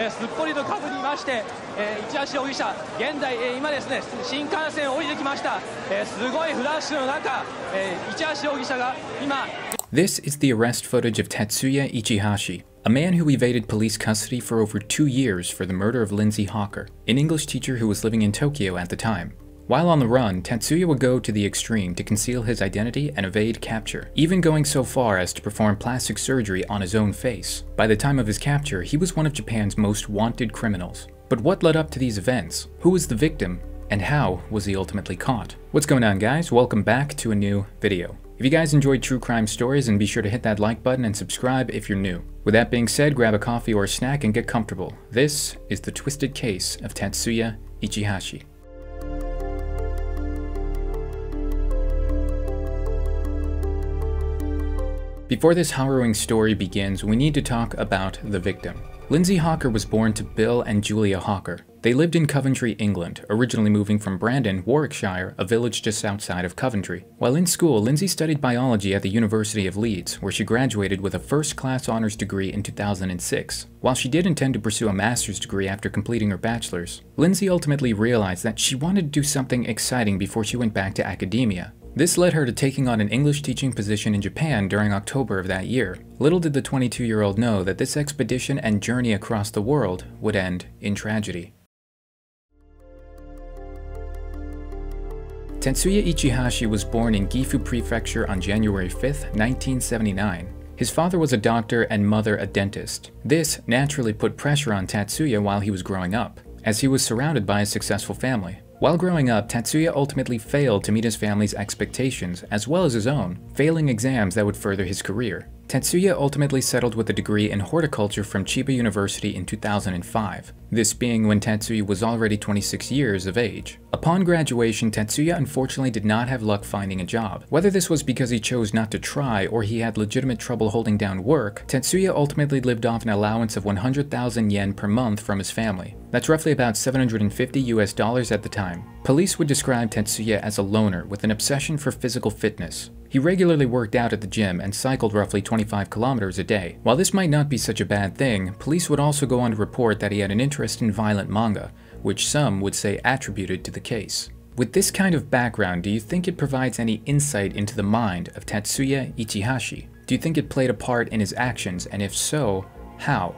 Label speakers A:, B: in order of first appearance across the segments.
A: えーすっぽりとかぶりまして、えー市橋容疑者、現在、えー今ですね、新幹線を降りてきました、えーすごいフラッシュの中、えー市橋容疑者が今、
B: This is the arrest footage of Tatsuya Ichihashi, a man who evaded police custody for over two years for the murder of Lindsay Hawker, an English teacher who was living in Tokyo at the time. While on the run, Tatsuya would go to the extreme to conceal his identity and evade capture, even going so far as to perform plastic surgery on his own face. By the time of his capture, he was one of Japan's most wanted criminals. But what led up to these events? Who was the victim? And how was he ultimately caught? What's going on guys? Welcome back to a new video. If you guys enjoyed true crime stories, then be sure to hit that like button and subscribe if you're new. With that being said, grab a coffee or a snack and get comfortable. This is the twisted case of Tatsuya Ichihashi. Before this harrowing story begins, we need to talk about the victim. Lindsay Hawker was born to Bill and Julia Hawker. They lived in Coventry, England, originally moving from Brandon, Warwickshire, a village just outside of Coventry. While in school, Lindsay studied biology at the University of Leeds, where she graduated with a first class honors degree in 2006. While she did intend to pursue a master's degree after completing her bachelor's, Lindsay ultimately realized that she wanted to do something exciting before she went back to academia. This led her to taking on an English teaching position in Japan during October of that year. Little did the 22 year old know that this expedition and journey across the world would end in tragedy. Tetsuya Ichihashi was born in Gifu Prefecture on January 5, 1979. His father was a doctor and mother a dentist. This naturally put pressure on Tatsuya while he was growing up, as he was surrounded by a successful family. While growing up, Tatsuya ultimately failed to meet his family's expectations, as well as his own, failing exams that would further his career. Tatsuya ultimately settled with a degree in horticulture from Chiba University in 2005, this being when Tatsuya was already 26 years of age. Upon graduation, Tatsuya unfortunately did not have luck finding a job. Whether this was because he chose not to try or he had legitimate trouble holding down work, Tatsuya ultimately lived off an allowance of 100,000 yen per month from his family. That's roughly about 750 US dollars at the time. Police would describe Tetsuya as a loner with an obsession for physical fitness. He regularly worked out at the gym and cycled roughly 25 kilometers a day. While this might not be such a bad thing, police would also go on to report that he had an interest in violent manga, which some would say attributed to the case. With this kind of background, do you think it provides any insight into the mind of Tatsuya Ichihashi? Do you think it played a part in his actions, and if so, how?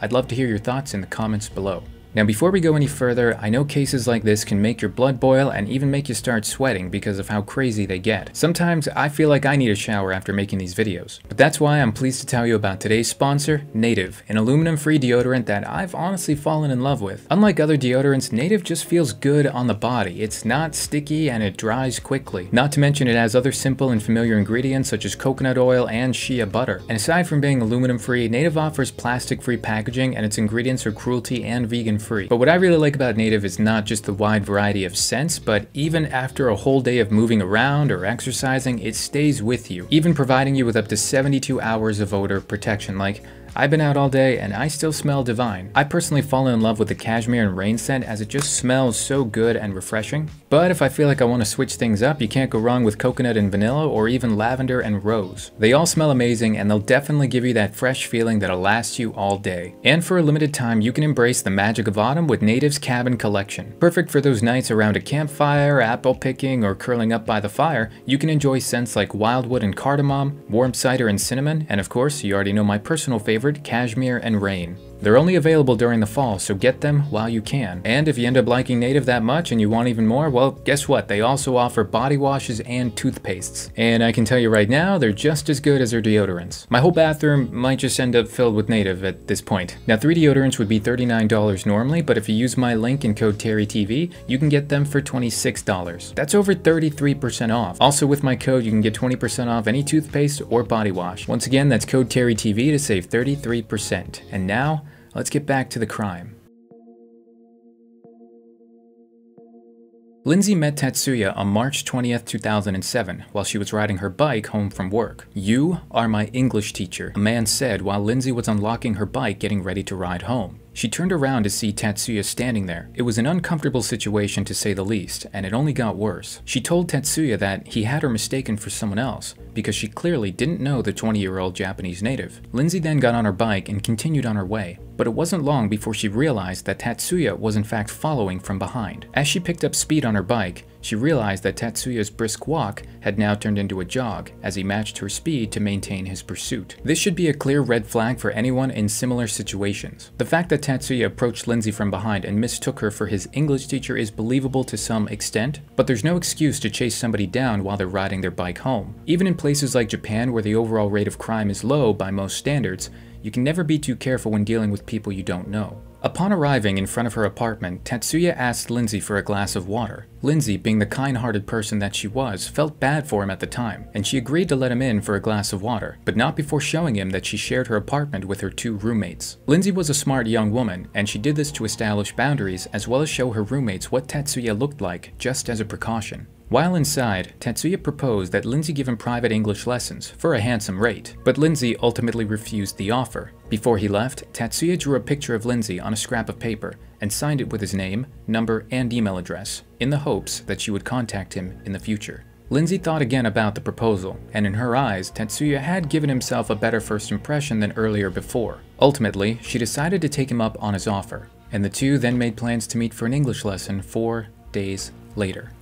B: I'd love to hear your thoughts in the comments below. Now before we go any further, I know cases like this can make your blood boil and even make you start sweating because of how crazy they get. Sometimes I feel like I need a shower after making these videos. But that's why I'm pleased to tell you about today's sponsor, Native, an aluminum-free deodorant that I've honestly fallen in love with. Unlike other deodorants, Native just feels good on the body. It's not sticky and it dries quickly. Not to mention it has other simple and familiar ingredients such as coconut oil and shea butter. And aside from being aluminum-free, Native offers plastic-free packaging and its ingredients are cruelty and vegan free. But what I really like about Native is not just the wide variety of scents, but even after a whole day of moving around or exercising, it stays with you, even providing you with up to 72 hours of odor protection. Like, I've been out all day and I still smell divine. I personally fall in love with the cashmere and rain scent as it just smells so good and refreshing. But if I feel like I want to switch things up, you can't go wrong with coconut and vanilla or even lavender and rose. They all smell amazing and they'll definitely give you that fresh feeling that'll last you all day. And for a limited time, you can embrace the magic of autumn with Native's Cabin Collection. Perfect for those nights around a campfire, apple picking, or curling up by the fire, you can enjoy scents like wildwood and cardamom, warm cider and cinnamon, and of course, you already know my personal favorite, cashmere and rain. They're only available during the fall, so get them while you can. And if you end up liking Native that much and you want even more, well, guess what? They also offer body washes and toothpastes. And I can tell you right now, they're just as good as their deodorants. My whole bathroom might just end up filled with Native at this point. Now, three deodorants would be $39 normally, but if you use my link and code TerryTV, you can get them for $26. That's over 33% off. Also, with my code, you can get 20% off any toothpaste or body wash. Once again, that's code TerryTV to save 33%. And now, Let's get back to the crime. Lindsay met Tatsuya on March 20th, 2007, while she was riding her bike home from work. You are my English teacher, a man said while Lindsay was unlocking her bike getting ready to ride home. She turned around to see Tatsuya standing there. It was an uncomfortable situation to say the least, and it only got worse. She told Tatsuya that he had her mistaken for someone else, because she clearly didn't know the 20 year old Japanese native. Lindsay then got on her bike and continued on her way. but it wasn't long before she realized that Tatsuya was in fact following from behind. As she picked up speed on her bike, she realized that Tatsuya's brisk walk had now turned into a jog as he matched her speed to maintain his pursuit. This should be a clear red flag for anyone in similar situations. The fact that Tatsuya approached Lindsay from behind and mistook her for his English teacher is believable to some extent, but there's no excuse to chase somebody down while they're riding their bike home. Even in places like Japan where the overall rate of crime is low by most standards, you can never be too careful when dealing with people you don't know. Upon arriving in front of her apartment, Tatsuya asked Lindsay for a glass of water. Lindsay, being the kind-hearted person that she was, felt bad for him at the time, and she agreed to let him in for a glass of water, but not before showing him that she shared her apartment with her two roommates. Lindsay was a smart young woman, and she did this to establish boundaries as well as show her roommates what Tatsuya looked like, just as a precaution. While inside, Tatsuya proposed that Lindsay give him private English lessons for a handsome rate, but Lindsay ultimately refused the offer. Before he left, Tatsuya drew a picture of Lindsay on a scrap of paper and signed it with his name, number, and email address, in the hopes that she would contact him in the future. Lindsay thought again about the proposal, and in her eyes, Tatsuya had given himself a better first impression than earlier before. Ultimately, she decided to take him up on his offer, and the two then made plans to meet for an English lesson four days later.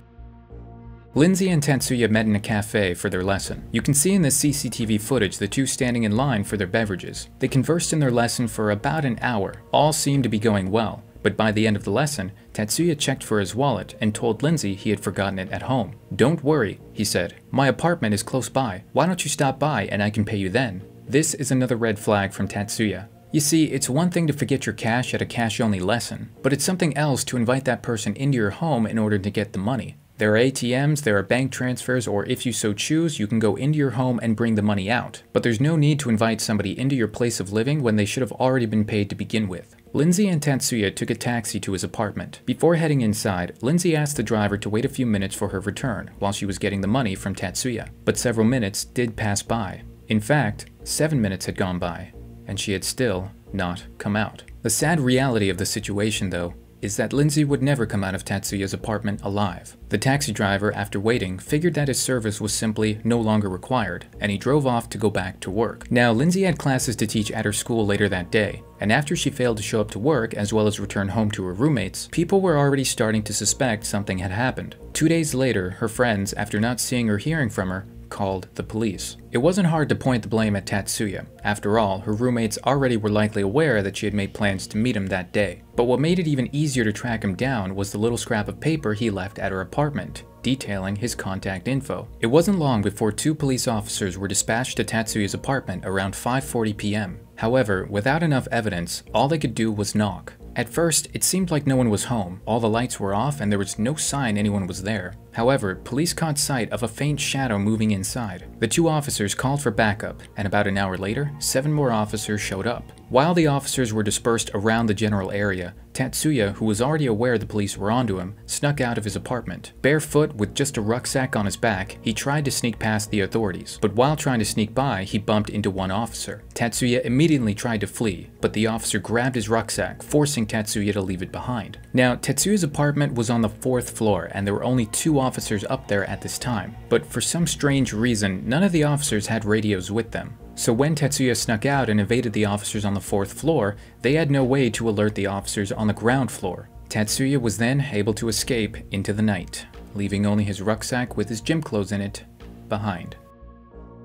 B: Lindsay and Tatsuya met in a cafe for their lesson. You can see in the CCTV footage the two standing in line for their beverages. They conversed in their lesson for about an hour. All seemed to be going well, but by the end of the lesson, Tatsuya checked for his wallet and told Lindsay he had forgotten it at home. Don't worry, he said. My apartment is close by. Why don't you stop by and I can pay you then? This is another red flag from Tatsuya. You see, it's one thing to forget your cash at a cash-only lesson, but it's something else to invite that person into your home in order to get the money. There are ATMs, there are bank transfers, or if you so choose, you can go into your home and bring the money out. But there's no need to invite somebody into your place of living when they should have already been paid to begin with. Lindsay and Tatsuya took a taxi to his apartment. Before heading inside, Lindsay asked the driver to wait a few minutes for her return while she was getting the money from Tatsuya. But several minutes did pass by. In fact, seven minutes had gone by, and she had still not come out. The sad reality of the situation, though, is that Lindsay would never come out of Tatsuya's apartment alive. The taxi driver, after waiting, figured that his service was simply no longer required, and he drove off to go back to work. Now, Lindsay had classes to teach at her school later that day, and after she failed to show up to work as well as return home to her roommates, people were already starting to suspect something had happened. Two days later, her friends, after not seeing or hearing from her, called the police. It wasn't hard to point the blame at Tatsuya. After all, her roommates already were likely aware that she had made plans to meet him that day. But what made it even easier to track him down was the little scrap of paper he left at her apartment, detailing his contact info. It wasn't long before two police officers were dispatched to Tatsuya's apartment around 5.40 p.m. However, without enough evidence, all they could do was knock. At first, it seemed like no one was home, all the lights were off and there was no sign anyone was there. However, police caught sight of a faint shadow moving inside. The two officers called for backup, and about an hour later, seven more officers showed up. While the officers were dispersed around the general area, Tatsuya, who was already aware the police were onto him, snuck out of his apartment. Barefoot with just a rucksack on his back, he tried to sneak past the authorities, but while trying to sneak by, he bumped into one officer. Tatsuya immediately tried to flee, but the officer grabbed his rucksack, forcing Tatsuya to leave it behind. Now, Tatsuya's apartment was on the fourth floor, and there were only two officers up there at this time, but for some strange reason, none of the officers had radios with them. So when Tetsuya snuck out and evaded the officers on the fourth floor, they had no way to alert the officers on the ground floor. Tetsuya was then able to escape into the night, leaving only his rucksack with his gym clothes in it behind.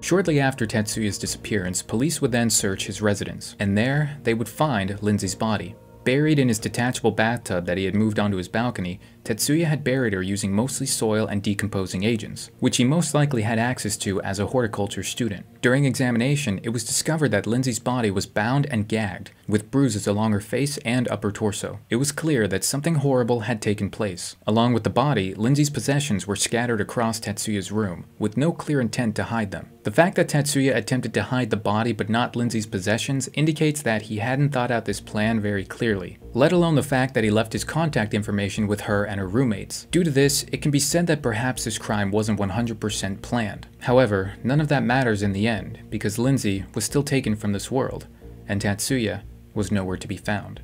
B: Shortly after Tetsuya's disappearance, police would then search his residence, and there they would find Lindsay's body. Buried in his detachable bathtub that he had moved onto his balcony, Tatsuya had buried her using mostly soil and decomposing agents, which he most likely had access to as a horticulture student. During examination, it was discovered that Lindsay's body was bound and gagged, with bruises along her face and upper torso. It was clear that something horrible had taken place. Along with the body, Lindsay's possessions were scattered across Tetsuya's room, with no clear intent to hide them. The fact that Tetsuya attempted to hide the body but not Lindsay's possessions indicates that he hadn't thought out this plan very clearly, let alone the fact that he left his contact information with her and her roommates. Due to this, it can be said that perhaps this crime wasn't 100% planned. However, none of that matters in the end, because Lindsay was still taken from this world, and Tatsuya was nowhere to be found.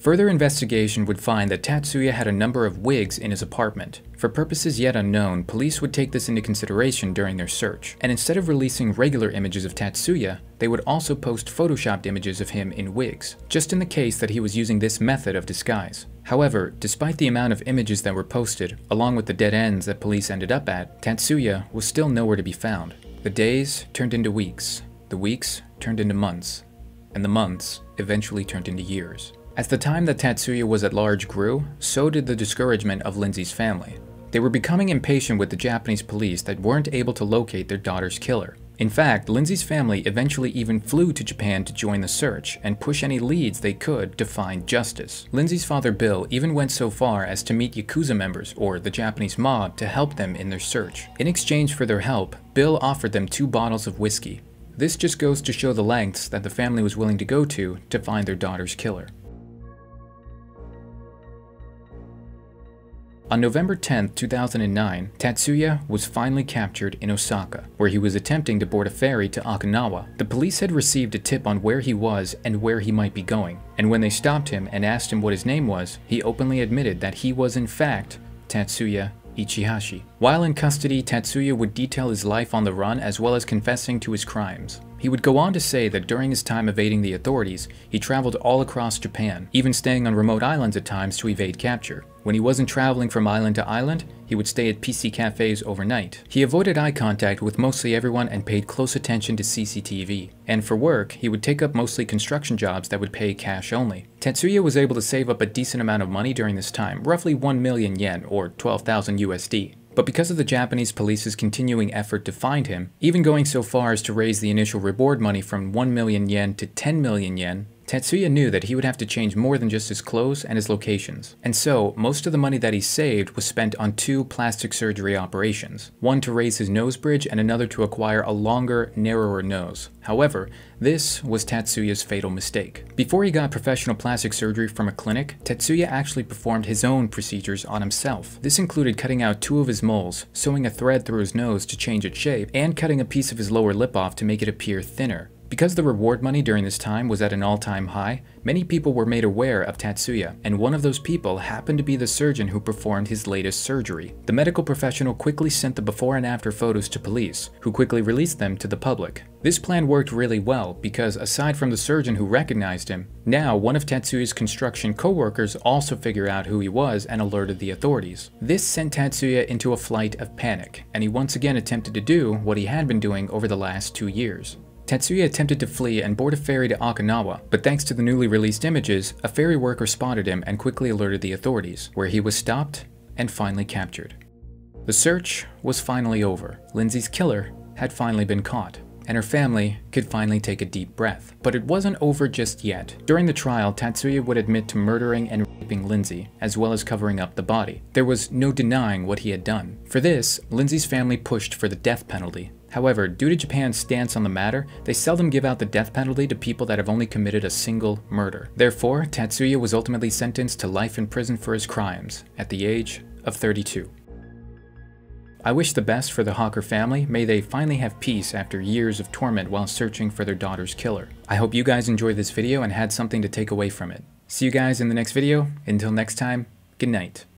B: Further investigation would find that Tatsuya had a number of wigs in his apartment. For purposes yet unknown, police would take this into consideration during their search, and instead of releasing regular images of Tatsuya, they would also post photoshopped images of him in wigs, just in the case that he was using this method of disguise. However, despite the amount of images that were posted, along with the dead ends that police ended up at, Tatsuya was still nowhere to be found. The days turned into weeks, the weeks turned into months, and the months eventually turned into years. As the time that Tatsuya was at large grew, so did the discouragement of Lindsay's family. They were becoming impatient with the Japanese police that weren't able to locate their daughter's killer. In fact, Lindsay's family eventually even flew to Japan to join the search and push any leads they could to find justice. Lindsay's father Bill even went so far as to meet Yakuza members, or the Japanese mob, to help them in their search. In exchange for their help, Bill offered them two bottles of whiskey. This just goes to show the lengths that the family was willing to go to to find their daughter's killer. On November 10, 2009, Tatsuya was finally captured in Osaka, where he was attempting to board a ferry to Okinawa. The police had received a tip on where he was and where he might be going, and when they stopped him and asked him what his name was, he openly admitted that he was in fact Tatsuya Ichihashi. While in custody, Tatsuya would detail his life on the run as well as confessing to his crimes. He would go on to say that during his time evading the authorities, he traveled all across Japan, even staying on remote islands at times to evade capture. When he wasn't traveling from island to island, he would stay at PC cafes overnight. He avoided eye contact with mostly everyone and paid close attention to CCTV. And for work, he would take up mostly construction jobs that would pay cash only. Tatsuya was able to save up a decent amount of money during this time, roughly 1 million yen or 12,000 USD. But because of the Japanese police's continuing effort to find him, even going so far as to raise the initial reward money from 1 million yen to 10 million yen, Tatsuya knew that he would have to change more than just his clothes and his locations. And so, most of the money that he saved was spent on two plastic surgery operations, one to raise his nose bridge and another to acquire a longer, narrower nose. However, this was Tatsuya's fatal mistake. Before he got professional plastic surgery from a clinic, Tatsuya actually performed his own procedures on himself. This included cutting out two of his moles, sewing a thread through his nose to change its shape, and cutting a piece of his lower lip off to make it appear thinner. Because the reward money during this time was at an all-time high, many people were made aware of Tatsuya, and one of those people happened to be the surgeon who performed his latest surgery. The medical professional quickly sent the before and after photos to police, who quickly released them to the public. This plan worked really well because aside from the surgeon who recognized him, now one of Tatsuya's construction co-workers also figured out who he was and alerted the authorities. This sent Tatsuya into a flight of panic, and he once again attempted to do what he had been doing over the last two years. Tatsuya attempted to flee and board a ferry to Okinawa, but thanks to the newly released images, a ferry worker spotted him and quickly alerted the authorities, where he was stopped and finally captured. The search was finally over. Lindsay's killer had finally been caught, and her family could finally take a deep breath. But it wasn't over just yet. During the trial, Tatsuya would admit to murdering and raping Lindsay, as well as covering up the body. There was no denying what he had done. For this, Lindsay's family pushed for the death penalty, However, due to Japan's stance on the matter, they seldom give out the death penalty to people that have only committed a single murder. Therefore, Tatsuya was ultimately sentenced to life in prison for his crimes, at the age of 32. I wish the best for the Hawker family, may they finally have peace after years of torment while searching for their daughter's killer. I hope you guys enjoyed this video and had something to take away from it. See you guys in the next video, until next time, good night.